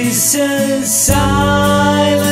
this silence.